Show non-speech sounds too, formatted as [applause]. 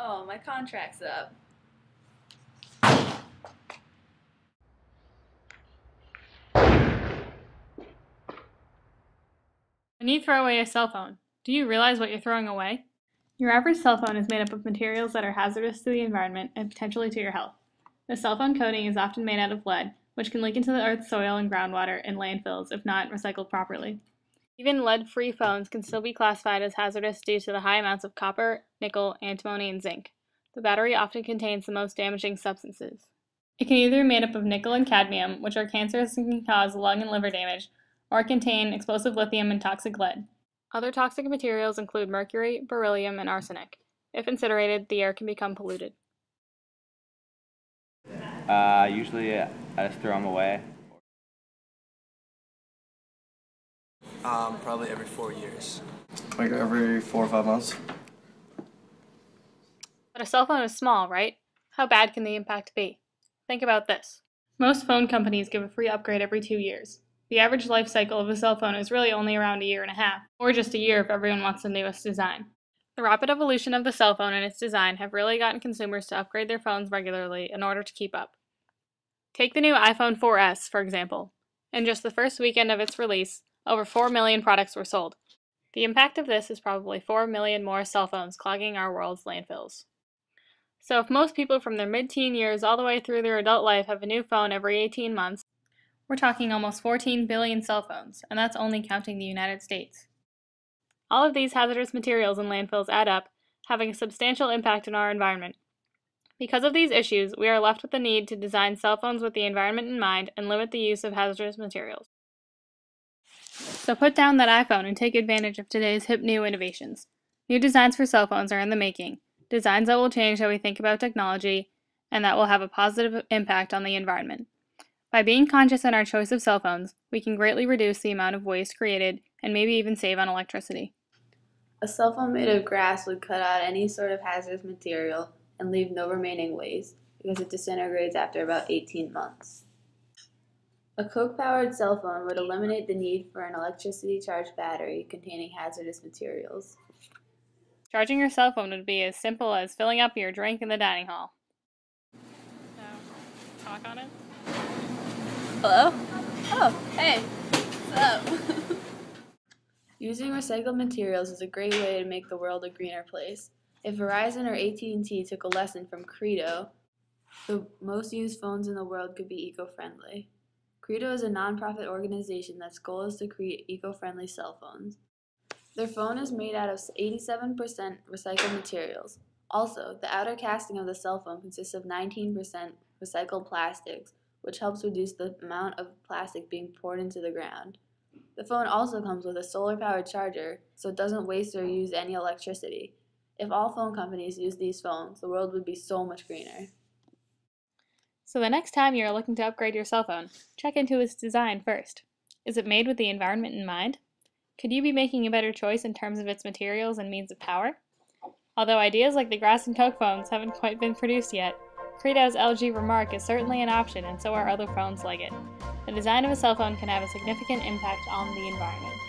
Oh, my contract's up. When you throw away a cell phone, do you realize what you're throwing away? Your average cell phone is made up of materials that are hazardous to the environment and potentially to your health. The cell phone coating is often made out of lead, which can leak into the earth's soil and groundwater in landfills if not recycled properly. Even lead free phones can still be classified as hazardous due to the high amounts of copper, nickel, antimony, and zinc. The battery often contains the most damaging substances. It can either be made up of nickel and cadmium, which are cancerous and can cause lung and liver damage, or contain explosive lithium and toxic lead. Other toxic materials include mercury, beryllium, and arsenic. If incinerated, the air can become polluted. Uh, usually I just throw them away. Um, probably every four years. Like every four or five months. But a cell phone is small, right? How bad can the impact be? Think about this. Most phone companies give a free upgrade every two years. The average life cycle of a cell phone is really only around a year and a half, or just a year if everyone wants the newest design. The rapid evolution of the cell phone and its design have really gotten consumers to upgrade their phones regularly in order to keep up. Take the new iPhone 4S, for example. In just the first weekend of its release, over 4 million products were sold. The impact of this is probably 4 million more cell phones clogging our world's landfills. So, if most people from their mid teen years all the way through their adult life have a new phone every 18 months, we're talking almost 14 billion cell phones, and that's only counting the United States. All of these hazardous materials in landfills add up, having a substantial impact on our environment. Because of these issues, we are left with the need to design cell phones with the environment in mind and limit the use of hazardous materials. So put down that iPhone and take advantage of today's hip new innovations. New designs for cell phones are in the making, designs that will change how we think about technology and that will have a positive impact on the environment. By being conscious in our choice of cell phones, we can greatly reduce the amount of waste created and maybe even save on electricity. A cell phone made of grass would cut out any sort of hazardous material and leave no remaining waste because it disintegrates after about 18 months. A coke powered cell phone would eliminate the need for an electricity charged battery containing hazardous materials. Charging your cell phone would be as simple as filling up your drink in the dining hall. So, talk on it? Hello? Oh, hey. What's up? [laughs] Using recycled materials is a great way to make the world a greener place. If Verizon or AT&T took a lesson from Credo, the most used phones in the world could be eco-friendly. Credo is a nonprofit organization that's goal is to create eco-friendly cell phones. Their phone is made out of 87% recycled materials. Also, the outer casting of the cell phone consists of 19% recycled plastics, which helps reduce the amount of plastic being poured into the ground. The phone also comes with a solar powered charger, so it doesn't waste or use any electricity. If all phone companies used these phones, the world would be so much greener. So the next time you're looking to upgrade your cell phone, check into its design first. Is it made with the environment in mind? Could you be making a better choice in terms of its materials and means of power? Although ideas like the grass and coke phones haven't quite been produced yet, Credo's LG Remarq is certainly an option and so are other phones like it. The design of a cell phone can have a significant impact on the environment.